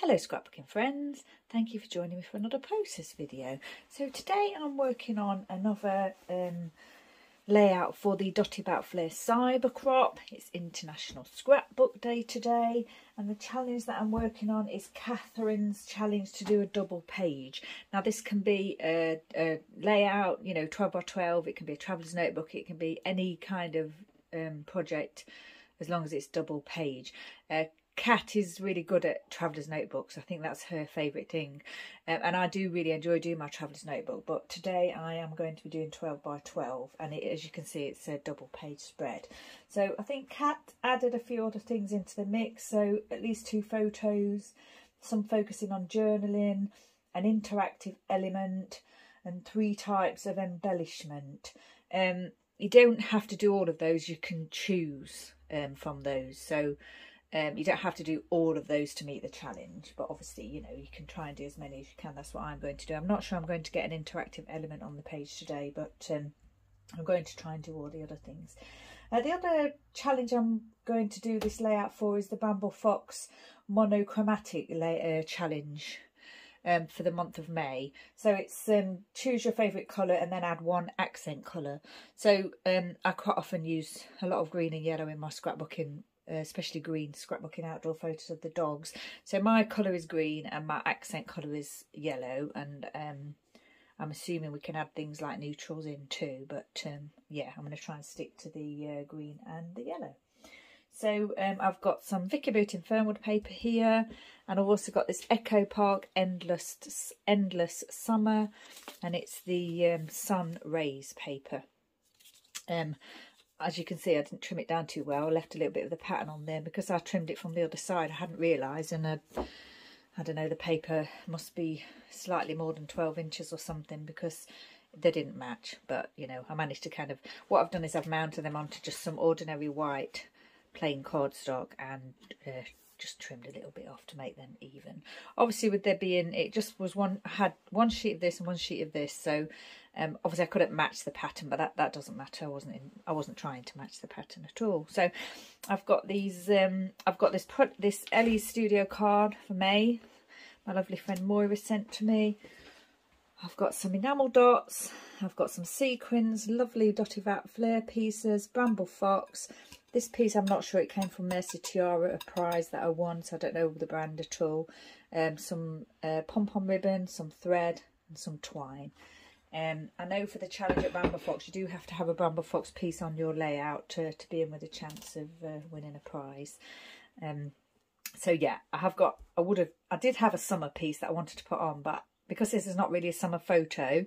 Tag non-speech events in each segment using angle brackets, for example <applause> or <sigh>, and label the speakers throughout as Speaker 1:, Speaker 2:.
Speaker 1: Hello scrapbooking friends, thank you for joining me for another process video. So today I'm working on another um, layout for the Dotty About Flair Cyber Crop. It's International Scrapbook Day today and the challenge that I'm working on is Catherine's challenge to do a double page. Now this can be a, a layout, you know 12 by 12, it can be a traveller's notebook, it can be any kind of um, project as long as it's double page. Uh, Kat is really good at traveller's notebooks. I think that's her favourite thing. Um, and I do really enjoy doing my traveller's notebook. But today I am going to be doing 12 by 12. And it, as you can see, it's a double page spread. So I think Kat added a few other things into the mix. So at least two photos, some focusing on journaling, an interactive element, and three types of embellishment. Um, you don't have to do all of those. You can choose um, from those. So um, you don't have to do all of those to meet the challenge, but obviously, you know, you can try and do as many as you can. That's what I'm going to do. I'm not sure I'm going to get an interactive element on the page today, but um, I'm going to try and do all the other things. Uh, the other challenge I'm going to do this layout for is the Bramble Fox monochromatic challenge. Um, for the month of May. So it's um, choose your favourite colour and then add one accent colour. So um, I quite often use a lot of green and yellow in my scrapbooking uh, especially green scrapbooking outdoor photos of the dogs. So my colour is green and my accent colour is yellow and um, I'm assuming we can add things like neutrals in too but um, yeah I'm going to try and stick to the uh, green and the yellow. So um, I've got some Vicki Boutin Fernwood paper here and I've also got this Echo Park Endless Endless Summer and it's the um, Sun Rays paper. Um, as you can see, I didn't trim it down too well. I left a little bit of the pattern on there because I trimmed it from the other side. I hadn't realised and I, I don't know, the paper must be slightly more than 12 inches or something because they didn't match. But, you know, I managed to kind of, what I've done is I've mounted them onto just some ordinary white plain cardstock and uh, just trimmed a little bit off to make them even. Obviously with there being, it just was one, had one sheet of this and one sheet of this. So um, obviously I couldn't match the pattern, but that, that doesn't matter. I wasn't in, I wasn't trying to match the pattern at all. So I've got these, um, I've got this, put this Elle's Studio card for May. My lovely friend Moira sent to me. I've got some enamel dots, I've got some sequins, lovely Dotty About Flair pieces, Bramble Fox, this piece, I'm not sure, it came from Mercy Tiara, a prize that I won, so I don't know the brand at all. Um, some uh, pom-pom ribbon, some thread and some twine. Um, I know for the challenge at Bramble Fox, you do have to have a Bramble Fox piece on your layout to, to be in with a chance of uh, winning a prize. Um, so yeah, I have got, I would have, I did have a summer piece that I wanted to put on, but because this is not really a summer photo,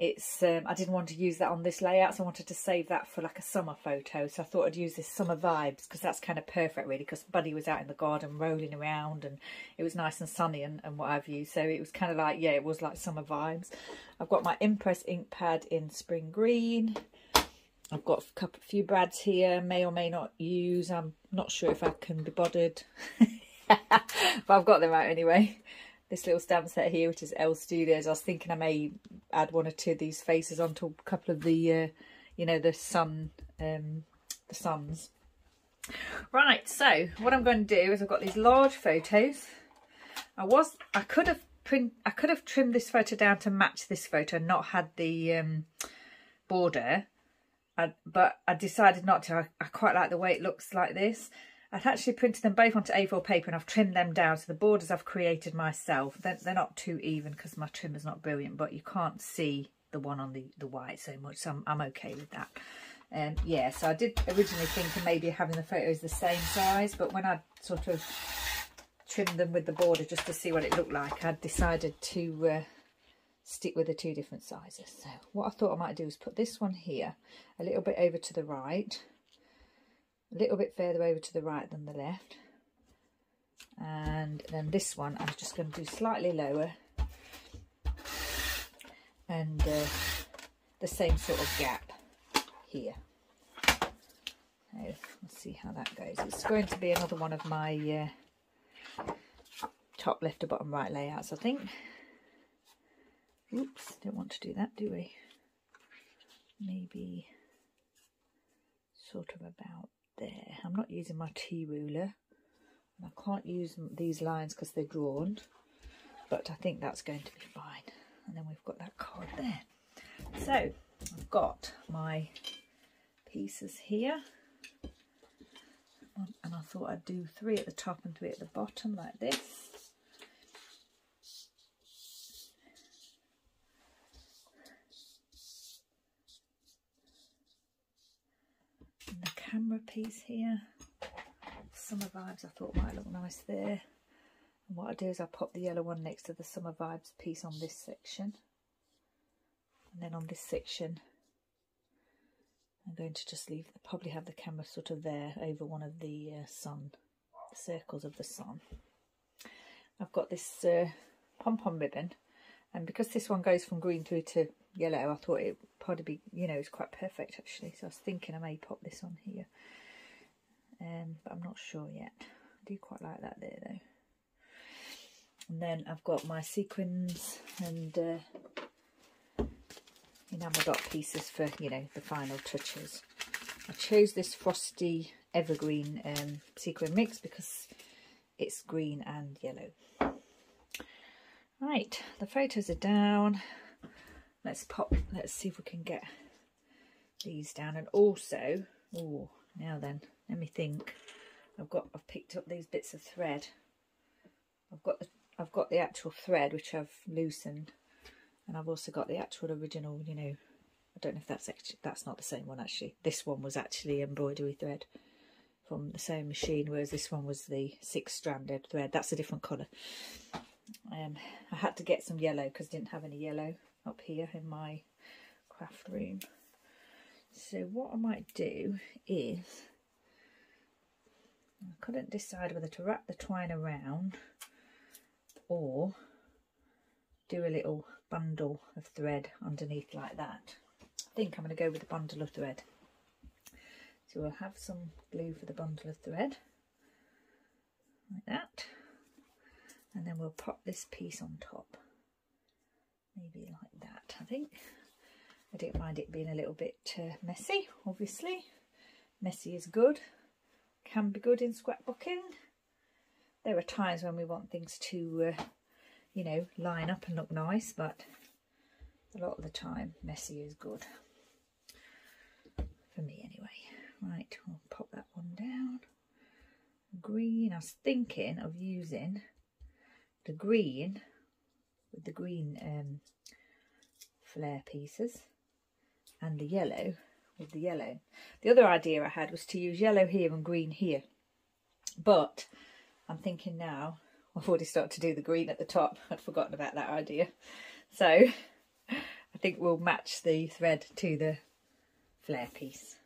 Speaker 1: it's um, I didn't want to use that on this layout so I wanted to save that for like a summer photo. So I thought I'd use this summer vibes because that's kind of perfect really because Buddy was out in the garden rolling around and it was nice and sunny and, and what have you. So it was kind of like yeah it was like summer vibes. I've got my Impress ink pad in spring green. I've got a couple, few brads here may or may not use I'm not sure if I can be bothered. <laughs> But I've got them out anyway. This little stamp set here, which is Elle's Studio. I was thinking I may add one or two of these faces onto a couple of the, uh, you know, the sun, um, the suns. Right, so what I'm going to do is I've got these large photos. I was, I could have print, I could have trimmed this photo down to match this photo and not had the um, border. I, but I decided not to. I, I quite like the way it looks like this. I've actually printed them both onto A4 paper and I've trimmed them down. So the borders I've created myself. They're, they're not too even because my trimmer's not brilliant, but you can't see the one on the, the white so much. So I'm, I'm okay with that. Um, yeah, so I did originally think of maybe having the photos the same size, but when I sort of trimmed them with the border just to see what it looked like, I decided to uh, stick with the two different sizes. So what I thought I might do is put this one here a little bit over to the right a little bit further over to the right than the left. And then this one I'm just going to do slightly lower. And uh, the same sort of gap here. So let's see how that goes. It's going to be another one of my uh, top left to bottom right layouts I think. Oops don't want to do that do we? Maybe sort of about there. I'm not using my T ruler. I can't use these lines because they're drawn, but I think that's going to be fine. And then we've got that card there. So I've got my pieces here. And I thought I'd do three at the top and three at the bottom like this. And the camera piece here summer vibes I thought might look nice there. And what I do is I pop the yellow one next to the summer vibes piece on this section. And then on this section, I'm going to just leave, probably have the camera sort of there over one of the uh, sun, circles of the sun. I've got this uh, pom-pom ribbon and because this one goes from green through to yellow I thought it probably be you know it's quite perfect actually so I was thinking I may pop this on here um, but I'm not sure yet. I do quite like that there though. And then I've got my sequins and uh, enamel dot pieces for, you know, the final touches. I chose this Frosty Evergreen um, sequin mix because it's green and yellow. Right, the photos are down. Let's pop, let's see if we can get these down. And also, oh, now then, let me think. I've got I've picked up these bits of thread. I've got the I've got the actual thread which I've loosened, and I've also got the actual original. You know, I don't know if that's actually that's not the same one actually. This one was actually embroidery thread from the same machine, whereas this one was the six-stranded thread. That's a different colour. Um, I had to get some yellow because I didn't have any yellow up here in my craft room. So what I might do is I couldn't decide whether to wrap the twine around or do a little bundle of thread underneath like that. I think I'm going to go with a bundle of thread. So we'll have some glue for the bundle of thread, like that. And then we'll pop this piece on top, maybe like that, I think. I don't mind it being a little bit uh, messy, obviously. Messy is good can be good in scrapbooking. There are times when we want things to, uh, you know, line up and look nice, but a lot of the time messy is good. For me anyway. Right, I'll pop that one down. Green, I was thinking of using the green with the green um, flair pieces and the yellow with the yellow. The other idea I had was to use yellow here and green here. But I'm thinking now, <laughs> I've already started to do the green at the top. <laughs> I'd forgotten about that idea. So <laughs> I think we'll match the thread to the flair piece.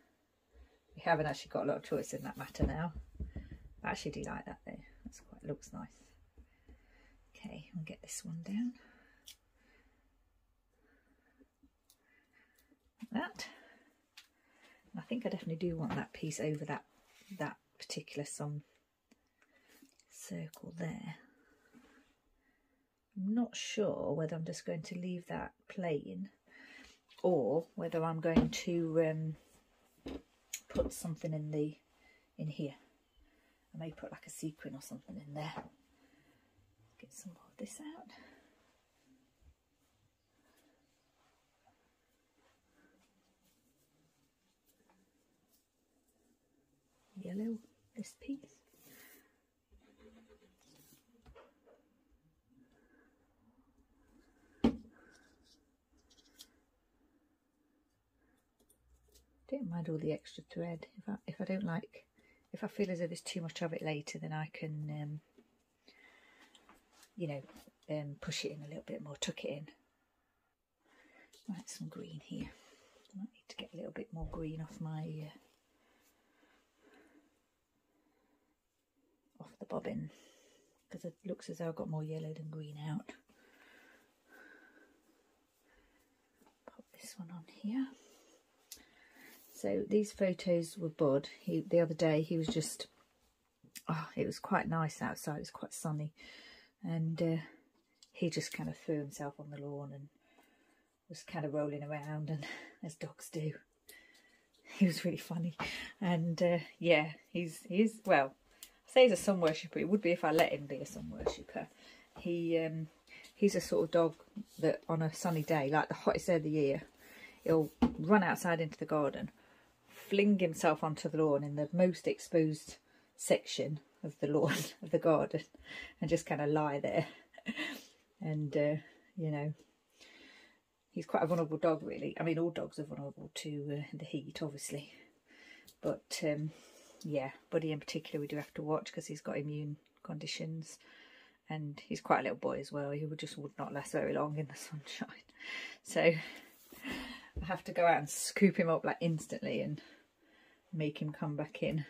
Speaker 1: We haven't actually got a lot of choice in that matter now. I actually do like that though. That's quite looks nice. Okay, I'll get this one down. Like that. I think I definitely do want that piece over that that particular sun circle there. I'm not sure whether I'm just going to leave that plain or whether I'm going to um, put something in the in here. I may put like a sequin or something in there. Get some more of this out. yellow, this piece. Don't mind all the extra thread. If I, if I don't like, if I feel as if there's too much of it later, then I can, um, you know, um, push it in a little bit more, tuck it in. Right, some green here. I might need to get a little bit more green off my uh, off the bobbin because it looks as though I've got more yellow than green out. Pop this one on here. So these photos were Bud. He, the other day he was just, oh, it was quite nice outside. It was quite sunny. And uh, he just kind of threw himself on the lawn and was kind of rolling around and <laughs> as dogs do. He was really funny. And uh, yeah, he's, he's, well, I say he's a sun worshipper. He would be if I let him be a sun worshipper. He um, he's a sort of dog that on a sunny day, like the hottest day of the year, he'll run outside into the garden, fling himself onto the lawn in the most exposed section of the lawn <laughs> of the garden, and just kind of lie there. and uh, you know, he's quite a vulnerable dog, really. I mean, all dogs are vulnerable to uh, the heat, obviously. But um, yeah, Buddy in particular, we do have to watch because he's got immune conditions and he's quite a little boy as well. He would just would not last very long in the <laughs> sunshine. So I have to go out and scoop him up like instantly and make him come back in.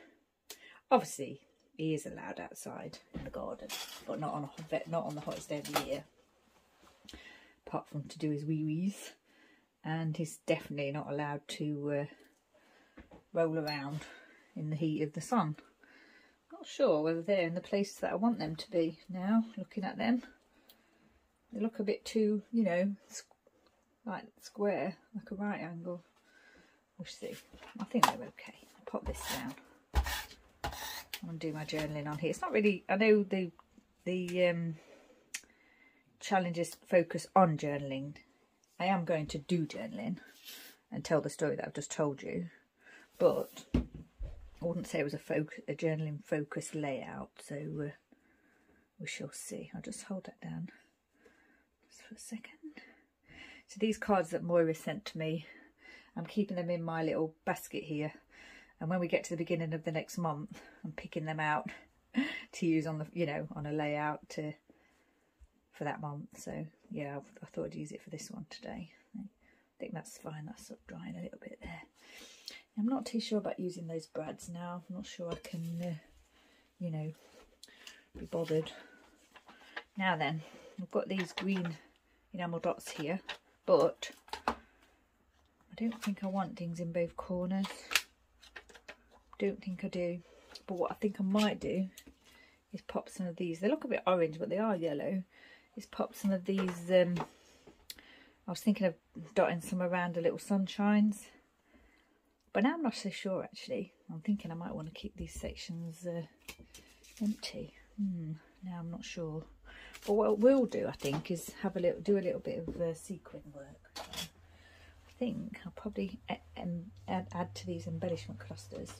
Speaker 1: Obviously, he is allowed outside in the garden, but not on a, not on the hottest day of the year. Apart from to do his wee wees, and he's definitely not allowed to uh, roll around in the heat of the sun not sure whether they're in the places that I want them to be now, looking at them. They look a bit too, you know, like square, like a right angle. We'll see. I think they're okay. I'll pop this down. I'm going to do my journaling on here. It's not really, I know the, the um, challenges focus on journaling. I am going to do journaling and tell the story that I've just told you. But I wouldn't say it was a, focus, a journaling focus layout, so uh, we shall see. I'll just hold that down just for a second. So these cards that Moira sent to me, I'm keeping them in my little basket here. And when we get to the beginning of the next month, I'm picking them out <laughs> to use on the, you know, on a layout to for that month. So yeah, I thought I'd use it for this one today. I think that's fine. That's sort of drying a little bit there. I'm not too sure about using those brads now. I'm not sure I can, uh, you know, be bothered. Now then, I've got these green enamel dots here, but I don't think I want things in both corners. Don't think I do. But what I think I might do is pop some of these. They look a bit orange, but they are yellow. Is pop some of these. Um, I was thinking of dotting some around the little sunshines but now I'm not so sure actually. I'm thinking I might want to keep these sections uh, empty. Hmm, now I'm not sure. But what we'll do, I think, is have a little, do a little bit of uh, sequin work. I think I'll probably add, add to these embellishment clusters.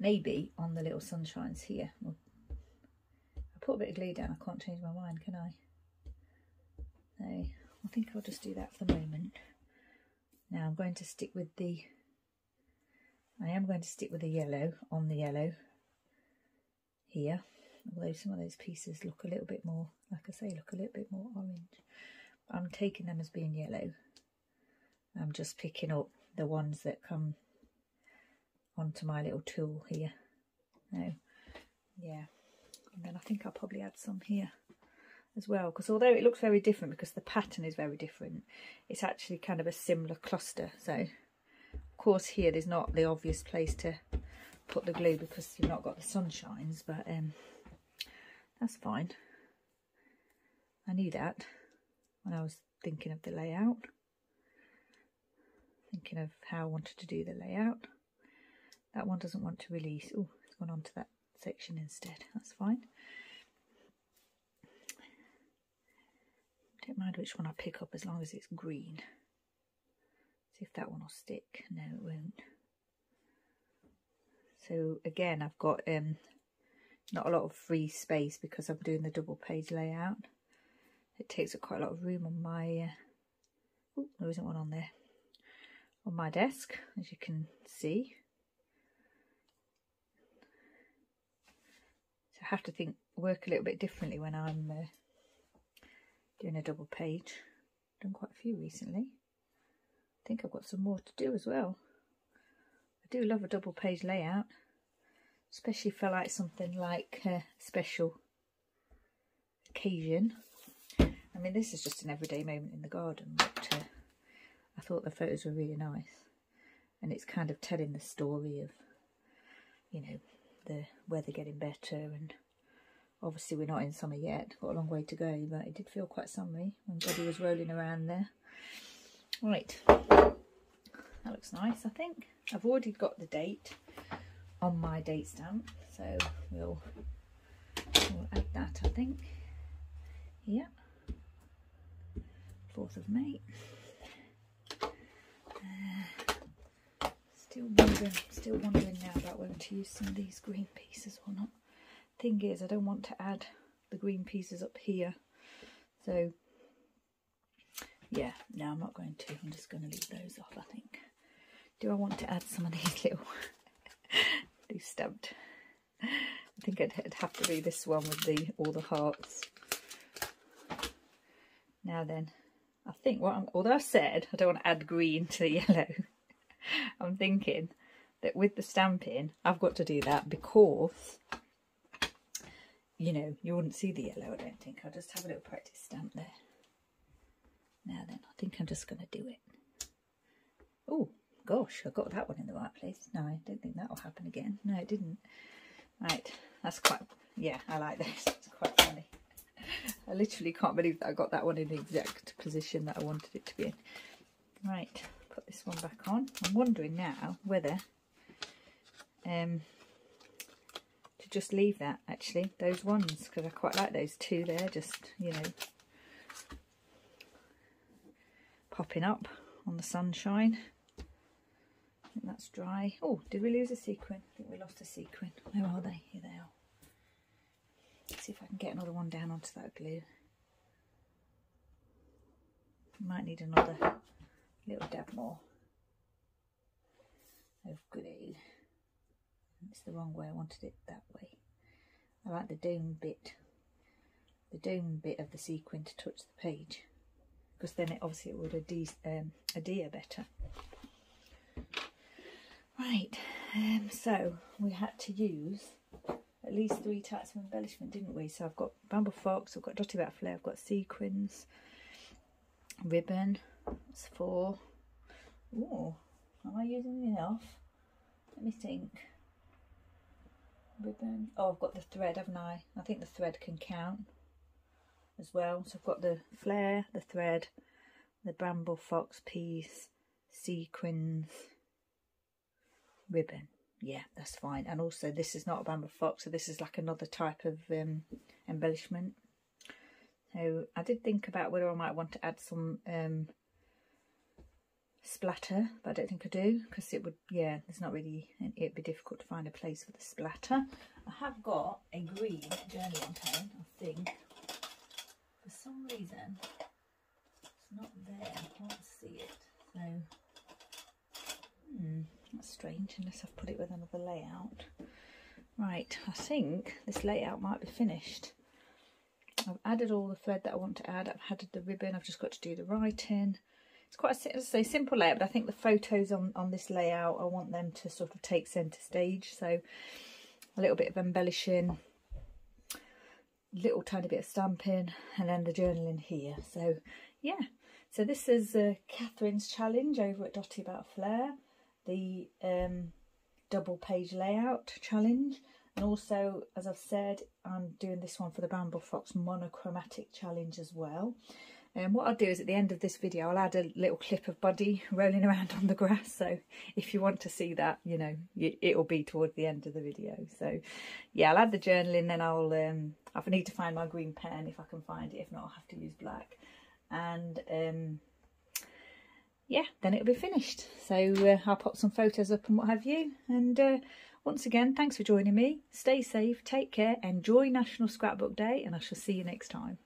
Speaker 1: Maybe on the little sunshines here. I'll put a bit of glue down. I can't change my mind, can I? No, I think I'll just do that for the moment. Now I'm going to stick with the, I am going to stick with the yellow on the yellow here, although some of those pieces look a little bit more, like I say, look a little bit more orange. I'm taking them as being yellow. I'm just picking up the ones that come onto my little tool here. Now, yeah, and then I think I'll probably add some here as well because although it looks very different because the pattern is very different it's actually kind of a similar cluster. So of course here there's not the obvious place to put the glue because you've not got the sunshines but um that's fine. I knew that when I was thinking of the layout. Thinking of how I wanted to do the layout that one doesn't want to release oh it's gone on to that section instead that's fine Don't mind which one I pick up as long as it's green. See if that one will stick. No, it won't. So again, I've got um, not a lot of free space because I'm doing the double page layout. It takes up quite a lot of room on my... Uh, there isn't one on there. On my desk, as you can see. So I have to think, work a little bit differently when I'm uh, doing a double page. Done quite a few recently. I think I've got some more to do as well. I do love a double page layout, especially for like something like a special occasion. I mean, this is just an everyday moment in the garden, but uh, I thought the photos were really nice. And it's kind of telling the story of, you know, the weather getting better and Obviously we're not in summer yet, got a long way to go, but it did feel quite summery when Buddy was rolling around there. Right, that looks nice I think. I've already got the date on my date stamp. So we'll, we'll add that, I think. Yeah. 4th of May. Uh, still wondering, still wondering now about whether to use some of these green pieces or not. Thing is, I don't want to add the green pieces up here. So, yeah, no, I'm not going to. I'm just going to leave those off, I think. Do I want to add some of these <laughs> little, these stamped? I think it'd have to be this one with the all the hearts. Now then, I think what I'm, although I said I don't want to add green to the <laughs> yellow, I'm thinking that with the stamping, I've got to do that because, you know, you wouldn't see the yellow, I don't think. I'll just have a little practice stamp there. Now then, I think I'm just going to do it. Oh, gosh, I got that one in the right place. No, I don't think that will happen again. No, it didn't. Right, that's quite, yeah, I like this. It's quite funny. I literally can't believe that I got that one in the exact position that I wanted it to be in. Right, put this one back on. I'm wondering now whether um, to just leave that actually, those ones, because I quite like those two there, just, you know, popping up on the sunshine. I think that's dry. Oh, did we lose a sequin? I think we lost a sequin. Where are they? Here they are. Let's see if I can get another one down onto that glue. Might need another little dab more of glue. It's the wrong way, I wanted it that way. I like the dome bit, the dome bit of the sequin to touch the page because then it obviously it would adhere, um, adhere better. Right, um, so we had to use at least three types of embellishment, didn't we? So I've got bramble fox, I've got Dotty About Flair, I've got sequins, ribbon, that's four. Oh, am I using enough? Let me think. Ribbon. Oh, I've got the thread, haven't I? I think the thread can count as well. So I've got the flair, the thread, the bramble fox piece, sequins, ribbon yeah that's fine and also this is not a bramble fox so this is like another type of um, embellishment so I did think about whether I might want to add some um, splatter but I don't think I do because it would yeah it's not really it'd be difficult to find a place for the splatter I have got a green journaling pen I think for some reason it's not there I can't see it so hmm that's strange unless I've put it with another layout. Right, I think this layout might be finished. I've added all the thread that I want to add. I've added the ribbon. I've just got to do the writing. It's quite a, say, simple layout, but I think the photos on, on this layout, I want them to sort of take centre stage. So a little bit of embellishing, little tiny bit of stamping, and then the journaling here. So yeah, so this is uh, Catherine's challenge over at Dotty About Flair the um, double page layout challenge and also as I've said I'm doing this one for the Bramble Fox monochromatic challenge as well and um, what I'll do is at the end of this video I'll add a little clip of Buddy rolling around on the grass so if you want to see that you know it'll be towards the end of the video so yeah I'll add the journaling then I'll um, I need to find my green pen if I can find it if not I'll have to use black and um, yeah, then it'll be finished. So uh, I'll pop some photos up and what have you. And uh, once again, thanks for joining me. Stay safe, take care, enjoy National Scrapbook Day, and I shall see you next time.